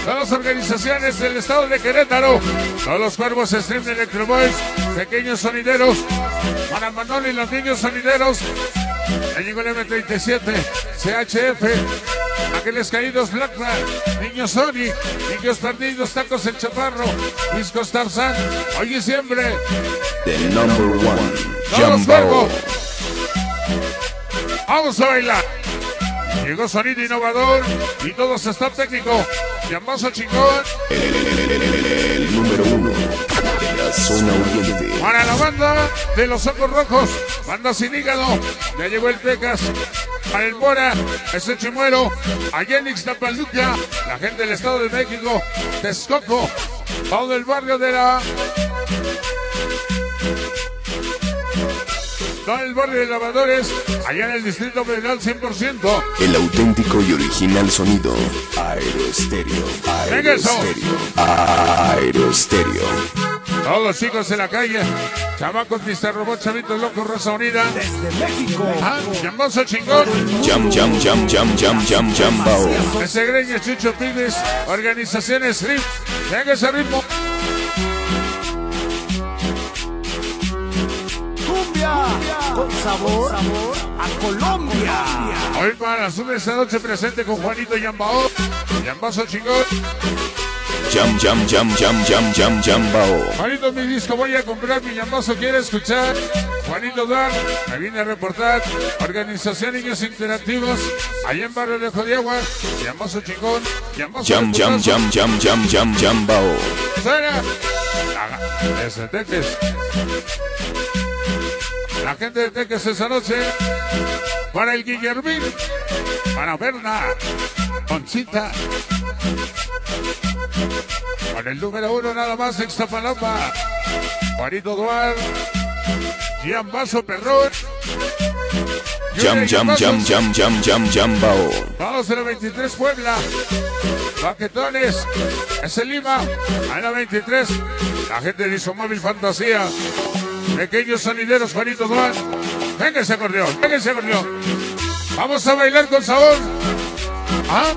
Todas las organizaciones del estado de Querétaro, todos los cuervos Stream Electroboys, pequeños sonideros, para Manolo y los niños sonideros, el M37, CHF, aquellos caídos Blackman, niños Sony, niños perdidos, tacos el chaparro, discos Tarzan, hoy y siempre, The number one. cuervos. Vamos a bailar. Llegó sonido innovador y todo está técnico. Llamazo chingón para la banda de los ojos rojos. Banda sin hígado. Ya llegó el Tecas. Para el Mora, ese chimuelo. Allá en Ixtapaluca, la gente del Estado de México. Texcoco. Pau del barrio de la. Todo el barrio de lavadores. Allá en el Distrito Federal 100%. El auténtico y original sonido. Aeroestéreo. Venga eso. Aeroestéreo. Aeroestéreo. Todos los chicos en la calle. Chamacos, Mr. Robot, Chavitos Locos, Rosa Unida. Desde México. Ah, llamazo chingón. Jam, jam, jam, jam, jam, jam, jambao. Ese Greña, Chucho Pibes, organizaciones RIP. Venga ese ritmo. Con sabor a Colombia. Hoy para sube esta noche presente con Juanito Yambao. Yambazo chingón. Jam, jam, jam, jam, jam, jam, jambao. Juanito, mi disco, voy a comprar mi Yambazo. ¿Quiere escuchar? Juanito Dar, me viene a reportar. Organización Niños Interactivos. Allá en Barrio de Jodiagua. Yambazo chingón. Yambazo Jam, de jam, jam, jam, jam, jam, jambao. Suena. Desde Teques. La gente de Teques esa noche. Para el Guillermín. Para Berna. Conchita. Con el número uno nada más, Extapalapa. Juanito Duar. Gian Vaso Perrón. Jam, jam, jam, jam, jam, jam, jambao. Vamos a la 23 Puebla. Baquetones. Es el Lima. A la 23. La gente de Isomóvil Fantasía. Pequeños sonideros, Juanito Duan. Venga ese acordeón. Venga ese acordeón. Vamos a bailar con sabor. ¿Ah?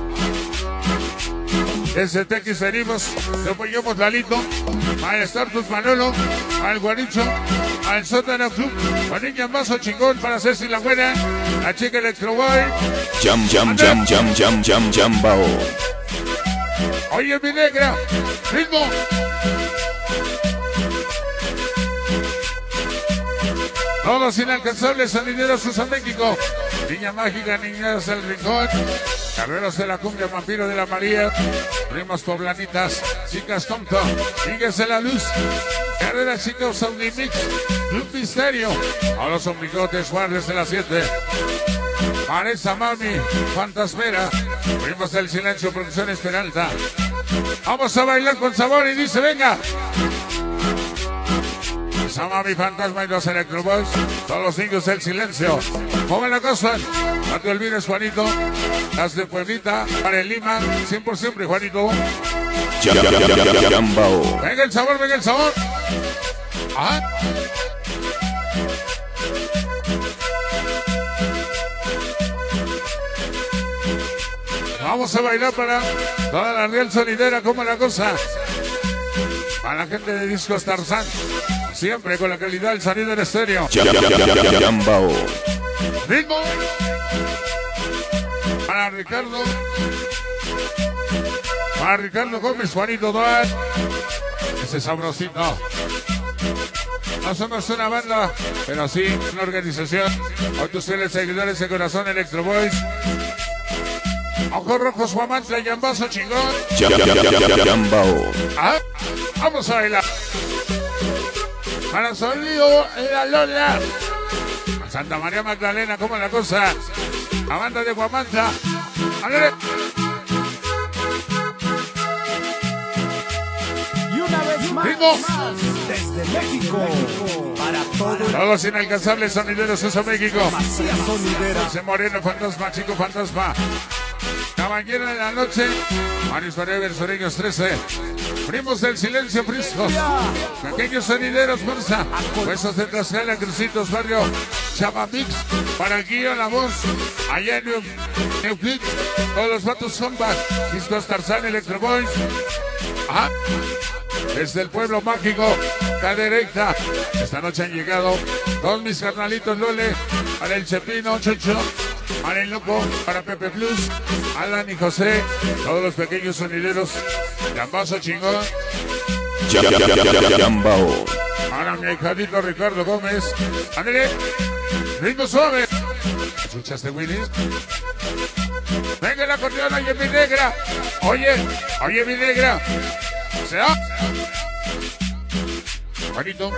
Desde Tequis venimos. Te apoyamos Lalito. Maestro Tus Manolo. al Guaricho, al Sótano Club, con niña mazo chingón para hacerse la buena, la chica Electro Boy. Jam jam jam jam jam jam jambao. Oye, mi negra, ritmo. Todos inalcanzables, sonideros Usa México. Niña mágica, niñas del rincón. Carreros de la cumbia, vampiro de la María. Primos poblanitas, chicas tonto. Sigues en la luz. Carreras chicos Mix. Club Misterio. A los ombligotes, guardias de las 7. Vanessa Mami, Fantasmera. Primos del silencio, producción Esperanza. Vamos a bailar con sabor y dice, venga. Sama mi fantasma y los Electro Boys. Todos los niños del silencio. Joven la cosa. No te olvides, Juanito. Las de Pueblita, para el Lima. 100 siempre, Juanito. Venga el sabor, venga el sabor. Ah. Vamos a bailar para toda la Real Solidera, como la cosa. Para la gente de Discos Tarzán. Siempre con la calidad del sonido en estéreo. Jambao. ritmo para Ricardo para Ricardo Gómez Juanito Duar ese sabrosito no somos una banda pero sí una organización con tus fieles seguidores de Corazón Electro Boys Ojos Rojos Guamantla y Ambazo Chingón jambao. Ah, vamos a bailar para sonido la Lola Santa María Magdalena, ¿cómo es la cosa? Amanda de Guamanta. Y una vez más, desde México, para Todos los inalcanzables sonideros Uso México. José Moreno, fantasma, chico fantasma. Caballero de la noche. Maris Forever, Soreños 13. Primos del silencio, friscos. Pequeños sonideros, fuerza. Huesos de Tlaxcala, Crucitos, barrio Chamamix. Para guío, la voz. Allá en New, Newflix. Todos los vatos back. Discos Tarzán, Electro Boys. Ah, desde el pueblo mágico, Caderecta. Esta noche han llegado todos mis carnalitos Lole, para el Chepino, Chocho, para el Loco, para Pepe Plus, Alan y José, todos los pequeños sonideros, Gambazo Chingón, Jam jam jam jam jambao. para mi hijadito Ricardo Gómez. Ándale, ritmo suave. ¿Escuchaste, Willis? Venga la acordeón, oye mi negra. Oye, oye mi negra. ¿Se va? Juanito,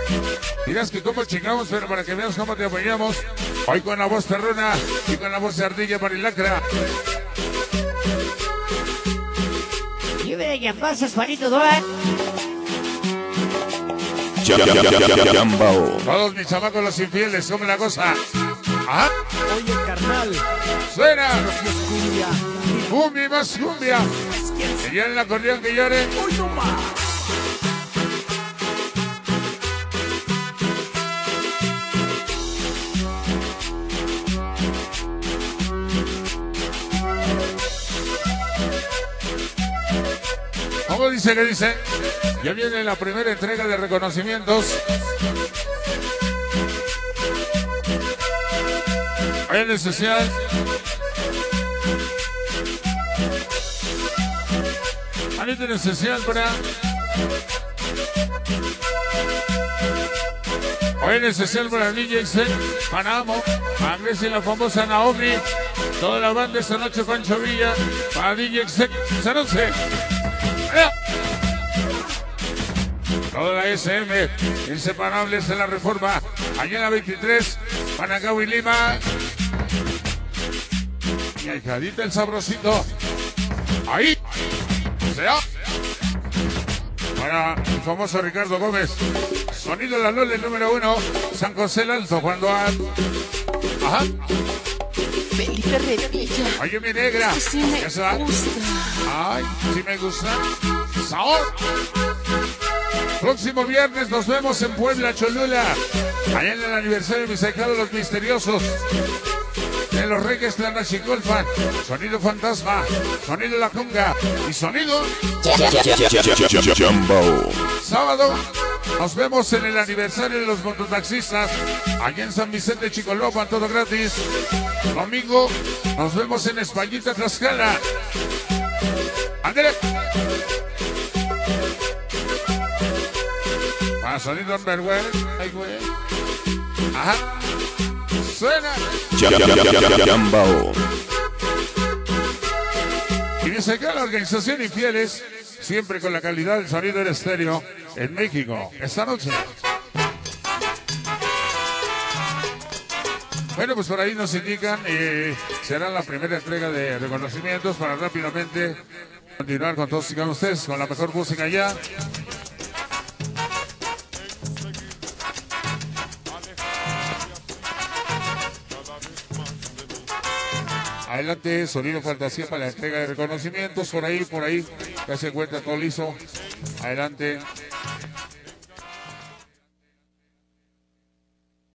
dirás que cómo chingamos, pero para que veas cómo te apoyamos. Hoy con la voz perrona y con la voz de ardilla para el lacra. Lluvia de llambazos, Juanito Duarte. Jambao. Todos mis chamacos los infieles, como la cosa. ¡Ah! Oye, carnal, ¡Suena! cumbia, ¡Cumbia y más cumbia! Que ya en el acordeón que llore. hoy no más. ¿Cómo dice que dice? Ya viene la primera entrega de reconocimientos. En especial. Anita en especial para. Hoy en especial para DJ Zen, Panamo, Grecia y la famosa Naomi, toda la banda esta noche Pancho Villa, para DJ. Toda la SM, inseparables de la reforma, en la 23, Panacao y Lima. Y ahijadita el sabrosito. Ahí. Sea. Para el famoso Ricardo Gómez. Sonido de la Lole número uno. San José Alto, Juan Duarte. Ajá. Felipe Revilla. Oye, mi negra. Sí me ¿Ya se va? gusta. Ay, sí me gusta. Sabor. Próximo viernes nos vemos en Puebla, Cholula. Allá en el aniversario de mis ahijados los misteriosos. De los Reyes de la Nachicolfa. Sonido fantasma. Sonido la conga. Y sonido sábado Nos vemos en el aniversario de los mototaxistas. Allá en San Vicente Chicolopan, todo gratis. Domingo, nos vemos en Españita Tlaxcala. André. Va a salir Don Bergüel. Ay, güey. Ajá. Suena. Jambao. Y dice que la organización Infieles, siempre con la calidad del sonido del estéreo en México, esta noche. Bueno, pues por ahí nos indican, eh, será la primera entrega de reconocimientos para rápidamente continuar con todos y con ustedes, con la mejor música ya. Adelante, Sonido Fantasía para la entrega de reconocimientos. Por ahí, por ahí, ya se encuentra todo listo. Adelante.